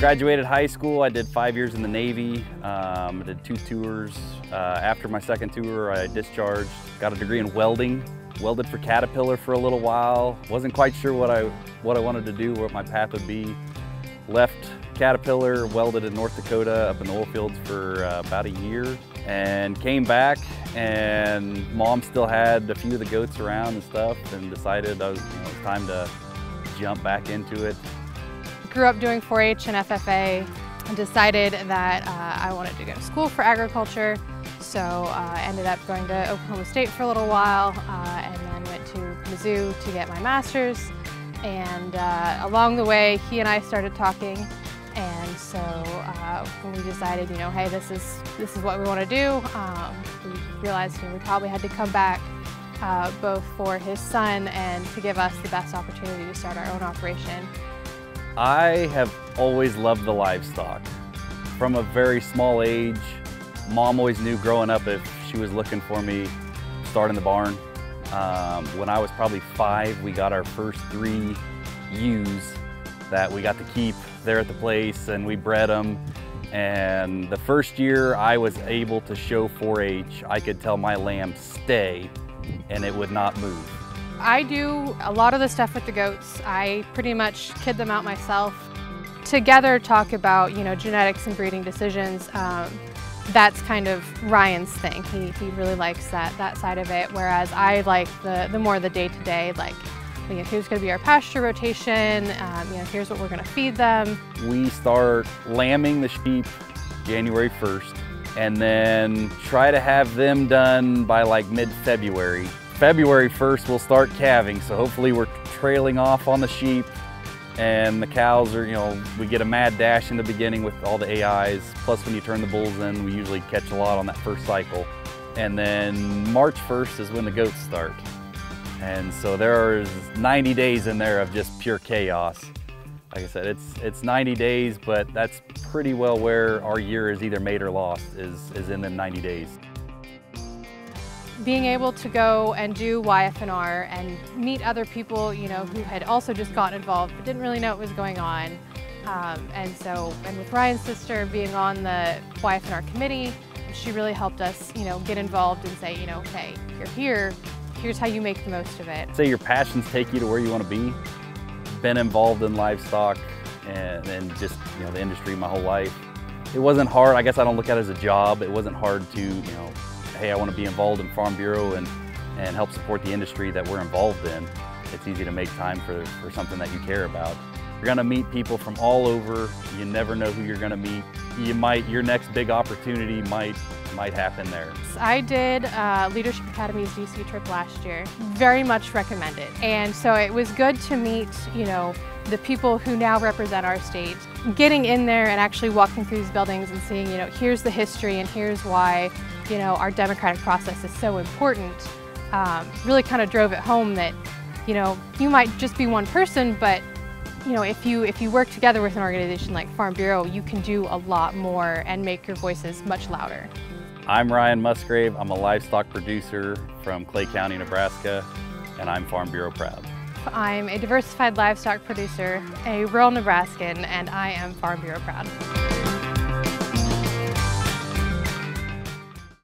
Graduated high school, I did five years in the Navy. Um, I did two tours. Uh, after my second tour, I discharged, got a degree in welding. Welded for Caterpillar for a little while. Wasn't quite sure what I, what I wanted to do, what my path would be. Left Caterpillar, welded in North Dakota up in the oil fields for uh, about a year and came back and mom still had a few of the goats around and stuff and decided I was, you know, it was time to jump back into it grew up doing 4-H and FFA and decided that uh, I wanted to go to school for agriculture. So I uh, ended up going to Oklahoma State for a little while uh, and then went to Mizzou to get my master's. And uh, along the way, he and I started talking. And so uh, when we decided, you know, hey, this is, this is what we want to do, um, we realized you know, we probably had to come back both for his son and to give us the best opportunity to start our own operation. I have always loved the livestock. From a very small age, mom always knew growing up if she was looking for me, start in the barn. Um, when I was probably five, we got our first three ewes that we got to keep there at the place and we bred them. And the first year I was able to show 4-H, I could tell my lamb stay and it would not move. I do a lot of the stuff with the goats. I pretty much kid them out myself. Together talk about, you know, genetics and breeding decisions. Um, that's kind of Ryan's thing. He, he really likes that, that side of it, whereas I like the, the more the day-to-day, -day, like you know, here's going to be our pasture rotation, um, you know, here's what we're going to feed them. We start lambing the sheep January 1st and then try to have them done by like mid-February. February 1st we'll start calving, so hopefully we're trailing off on the sheep and the cows are, you know, we get a mad dash in the beginning with all the AIs, plus when you turn the bulls in, we usually catch a lot on that first cycle. And then March 1st is when the goats start. And so there are 90 days in there of just pure chaos. Like I said, it's it's 90 days, but that's pretty well where our year is either made or lost, is, is in the 90 days being able to go and do YF&R and meet other people, you know, who had also just gotten involved but didn't really know what was going on. Um, and so, and with Ryan's sister being on the YF&R committee, she really helped us, you know, get involved and say, you know, hey, you're here, here's how you make the most of it. Say your passions take you to where you want to be. Been involved in livestock and, and just, you know, the industry my whole life. It wasn't hard, I guess I don't look at it as a job. It wasn't hard to, you know, hey, I want to be involved in Farm Bureau and, and help support the industry that we're involved in, it's easy to make time for, for something that you care about. You're gonna meet people from all over. You never know who you're gonna meet. You might, your next big opportunity might might happen there. I did uh, Leadership Academy's DC trip last year. Very much recommended. And so it was good to meet, you know, the people who now represent our state. Getting in there and actually walking through these buildings and seeing, you know, here's the history and here's why, you know, our democratic process is so important, um, really kind of drove it home that, you know, you might just be one person, but you know, if you if you work together with an organization like Farm Bureau, you can do a lot more and make your voices much louder. I'm Ryan Musgrave. I'm a livestock producer from Clay County, Nebraska, and I'm Farm Bureau proud. I'm a diversified livestock producer, a rural Nebraskan, and I am Farm Bureau proud.